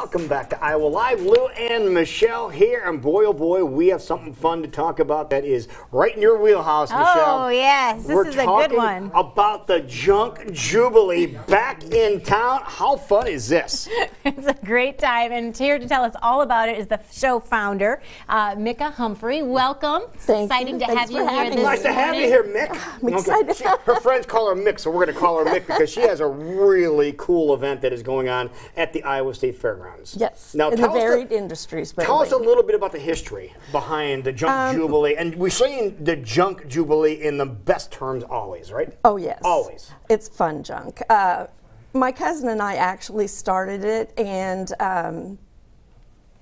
Welcome back to Iowa Live. Lou and Michelle here, and boy, oh boy, we have something fun to talk about that is right in your wheelhouse, Michelle. Oh, yes. This We're is a good talking one. about the Junk Jubilee back in town. How fun is this? it's a great time, and here to tell us all about it is the show founder, uh, Micah Humphrey. Welcome. Thank Exciting you. to Thanks have you here this me. nice to have you here, Mick. I'm excited. She- her friends call her Mick, so we're going to call her Mick because she has a really cool event that is going on at the Iowa State Fairgrounds. Yes, Now, in tell the us the- industries. Tell us a little bit about the history behind the Junk Um, Jubilee. And we're saying the Junk Jubilee in the best terms always, right? Oh yes, Always. It's fun junk. Uh, my cousin and I actually started it, and um,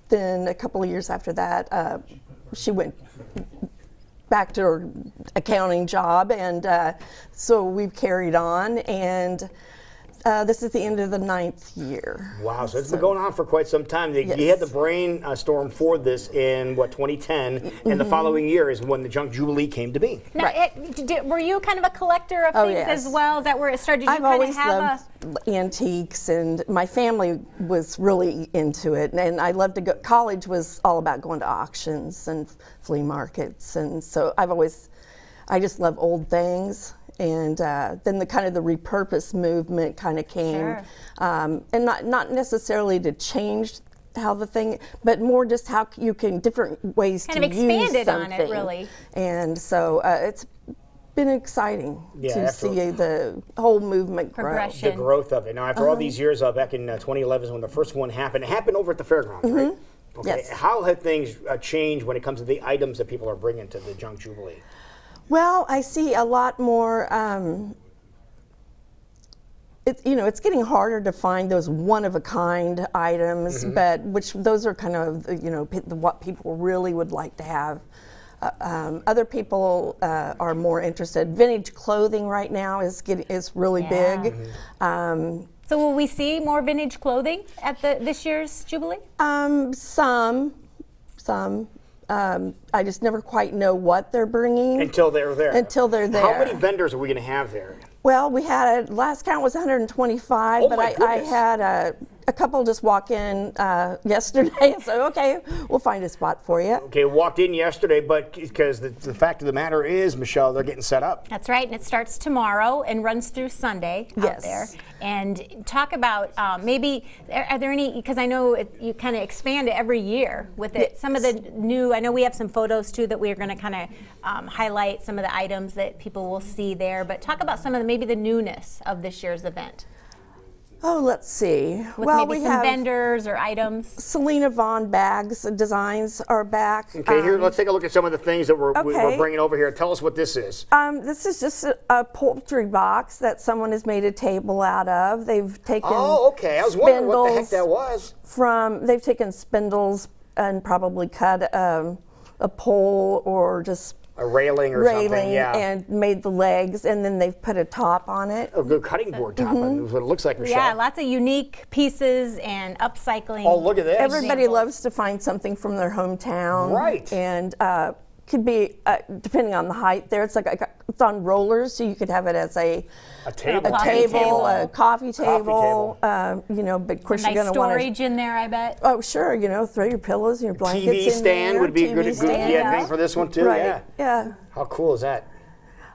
then a couple of years after that, uh, she went back to her accounting job, and uh, so we've carried on. And uh, this is the end of the ninth year. Wow, so it's been going on for quite some time. You- You had Yes. the brainstorm for this in, what, 2010, and the Mm-hmm. following year is when the Junk Jubilee came to be. Now, Right. it- did- were you kind of a collector of Oh, things yes. as well? Is that where it started? Did you I've kind always have loved antiques, and my family was really into it. And I loved to go. College was all about going to auctions and flea markets, and so I've always, I just love old things. And uh, then the kind of the repurpose movement kind of came, Sure. um, and not not necessarily to change how the thing, but more just how you can different ways Kind to of use expanded on it, really. And so uh, it's been exciting Yeah, to after- see the whole movement grow. Progression. The growth of it. Now, after all these years, uh, back in uh, 2011 is when the first one happened. It happened over at the fairgrounds, right? Okay. Mm-hmm. Yes. How have things uh, changed when it comes to the items that people are bringing to the Junk Jubilee? Well, I see a lot more. Um, it, you know, it's getting harder to find those one-of-a-kind items, but which those are kind of you know pe- the, what people really would like to have. Uh, um, other people uh, are more interested. Vintage clothing right now is getting is really Yeah. big. Um, So will we see more vintage clothing at the this year's Jubilee? um, some, some. Um, I just never quite know what they're bringing. Until they're there. Until they're there. How many vendors are we going to have there? Well, we had a last count was 125, Oh but I, I had a, a couple just walk in uh, yesterday. And so okay, we'll find a spot for you. Okay, walked in yesterday, but because the, the fact of the matter is, Michelle, they're getting set up. That's right, and it starts tomorrow and runs through Sunday out Yes. there. And talk about um, maybe are, are there any? Because I know it, you kind of expand it every year with it. Some of the new. I know we have some photos too that we're going to kind of um, highlight some of the items that people will see there. But talk about some of the maybe the newness of this year's event Oh, let's see. with well, maybe we some have vendors or items. Selena Vaughn bags uh, designs are back. Okay, here, Um, let's take a look at some of the things that we're, we- we're bringing over here. Tell us what this is. Um, this is just a, a poultry box that someone has made a table out of. They've taken Oh, okay. I was wondering what the heck spindles that was. from. They've taken spindles and probably cut um, a pole or just A railing or railing something, yeah. and made the legs, and then they've put a top on it. a good cutting board top Mm-hmm. is what it looks like, Michelle. Yeah, lots of unique pieces and upcycling. Oh, look at this. Everybody Examples. loves to find something from their hometown, Right. And uh, could be uh, depending on the height. There, it's like a, it's on rollers, so you could have it as a A table. a Coffee table, table. a coffee table. table. Uh, you know, but of course nice you're going to want to. storage in there, I bet. Oh, sure. You know, throw your pillows and your blankets TV in stand there. would be a TV good, good stand. yeah, thing for this one too. Right. Yeah. Yeah. How cool is that?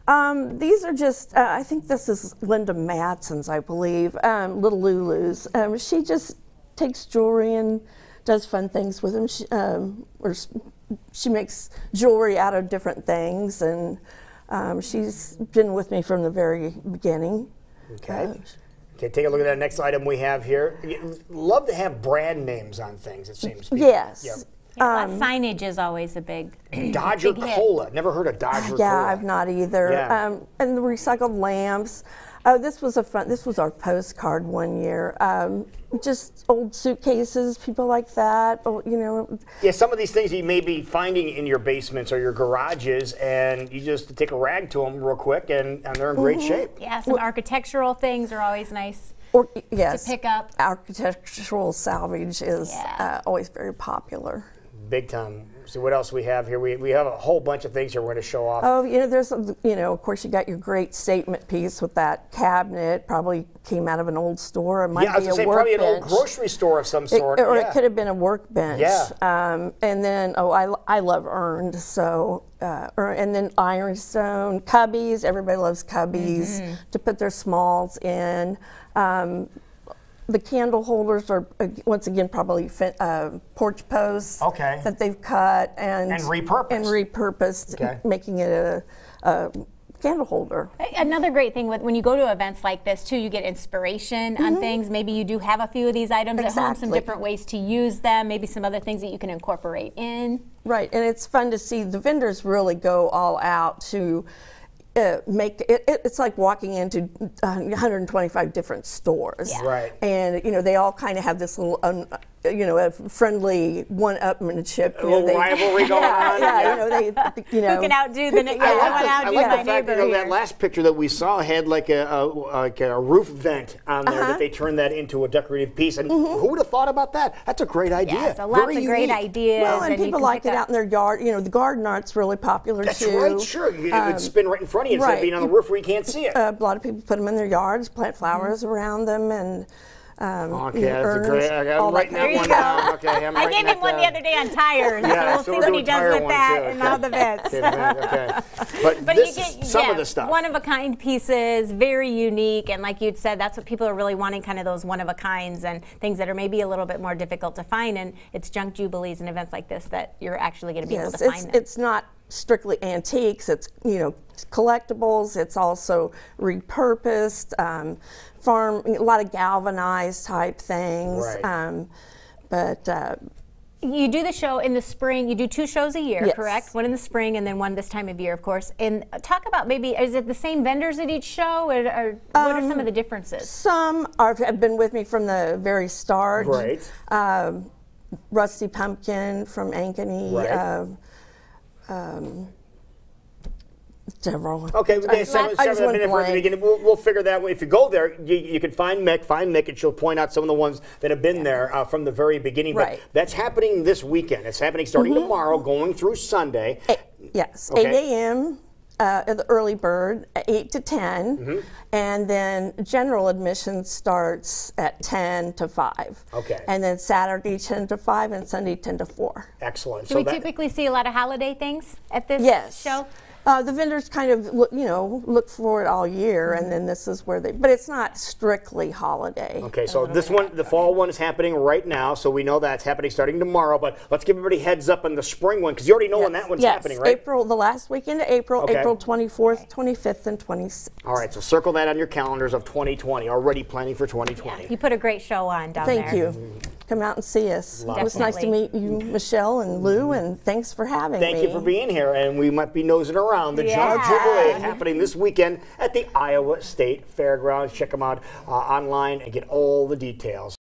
Um, these are just, uh, I think this is Linda Matson's, I believe, um, Little Lulu's. Um, she just takes jewelry and does fun things with them. She, um, or s- she makes jewelry out of different things, and um, she's been with me from the very beginning. Okay. Uh, Okay, take a look at that next item we have here. Love to have brand names on things, it seems. people. yes. Yeah. Yeah, well, signage is always a big. Dodger Big hit. Cola. Never heard of Dodger Yeah, Cola. Yeah, I've not either. Yeah. Um, and the recycled lamps. Oh, this was a fun. This was our postcard one year. Um, just old suitcases, people like that. Or, you know, Yeah, some of these things you may be finding in your basements or your garages, and you just take a rag to them real quick, and, and they're in great Mm-hmm. shape. Yeah, some architectural things are always nice. or yes, pick up. Architectural salvage is Yeah. uh, always very popular. Big time. See what else we have here. We, we have a whole bunch of things here we're going to show off. Oh, you know, there's, a- you know, of course, you got your great statement piece with that cabinet. Probably came out of an old store. It might yeah, I was be going to a say probably an old grocery store of some It- sort. or yeah. it could have been a workbench. Yeah. Um, and then, oh, I, I love earned. So, uh, er- and then ironstone, cubbies. Everybody loves cubbies Mm-hmm. to put their smalls in. Um, the candle holders are uh, once again probably fin- uh, porch posts Okay. that they've cut and And repurposed. and repurposed, Okay. making it a, a candle holder. Another great thing with when you go to events like this too, you get inspiration on things. Maybe you do have a few of these items at home, some Mm-hmm. Exactly. different ways to use them, maybe some other things that you can incorporate in. Right, and it's fun to see the vendors really go all out to uh, make it, it. It's like walking into uh, 125 different stores. Yeah. Right. And you know they all kind of have this little, un, you know, a friendly one-upmanship. A you know, little they- rivalry going yeah, on, Yeah, yeah. you know they, you know. Who can outdo the ne- yeah, I I like the, to I outdo like my the fact neighbor that you know, that last picture that we saw had like a, a like a roof vent on there Uh-huh. that they turned that into a decorative piece. And who would have thought about that? That's a great idea. yeah, so lots Very of great unique. ideas. Well, and, you people like it up- out in their yard. You know, the garden art's really popular That's too. right, sure. You, it would spin right in front of you instead of being on the roof where you can't see it. Uh, a lot of people put them in their yards, plant flowers around them, and um, okay, you know, that's a great. I, all I'm writing that one you go. down. Okay, I'm I gave him one the other day on tires, Yeah, so so we'll we'll see what he does with that too, and okay. all the bits. Okay, okay. But, But this you is get some yeah, of the stuff. one of a kind pieces, very unique, and like you'd said, that's what people are really wanting, kind of those one of a kinds and things that are maybe a little bit more difficult to find. And it's junk jubilees and events like this that you're actually going to be able to it's, find them. it's not strictly antiques. It's you know collectibles. It's also repurposed, um, farm a lot of galvanized type things. Right. Um, but uh, You do the show in the spring. You do two shows a year, Yes. correct? One in the spring and then one this time of year, of course. And uh, talk about maybe is it the same vendors at each show, or, or what are some Um, of the differences? some are, have been with me from the very start. Right. Um, Rusty Pumpkin from Ankeny. Right. Uh, um, several. Okay, we I- get seven, I just seven went minutes from the blank. beginning. We'll, we'll figure that. Out. If you go there, you, you can find Mick, find Mick, and she'll point out some of the ones that have been there uh, from the very beginning. Right. But that's happening this weekend. It's happening starting tomorrow, going through Sunday. Eight- yes, Okay. 8 a.m. Uh, at the early bird, uh, 8 to 10, Mm-hmm. and then general admission starts at 10 to 5. Okay. And then Saturday 10 to 5 and Sunday 10 to 4. Excellent. Do we typically see a lot of holiday things at this Yes. show? Uh, the vendors kind of look, you know, look for it all year, and then this is where they. But it's not strictly holiday. Okay, so this one, the fall one is happening right now, so we know that's happening starting tomorrow. But let's give everybody heads up on the spring one because you already know when that one's yes, happening, right? April, the last weekend of April, Okay. April 24th, 25th, and 26th. All right, so circle that on your calendars of 2020. Already planning for 2020. You put a great show on down Thank there. you. Come out and see us. Love It was nice to meet you, Michelle and Lou, and thanks for having Thank me. you for being here, and we might be nosing around the Junk Yeah. Jubilee happening this weekend at the Iowa State Fairgrounds. Check them out uh, online and get all the details.